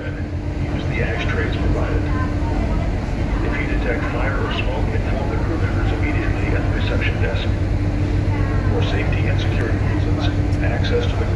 overhead, use the ashtrays provided. If you detect fire or smoke, inform the crew members immediately at the reception desk. For safety and security reasons, access to the.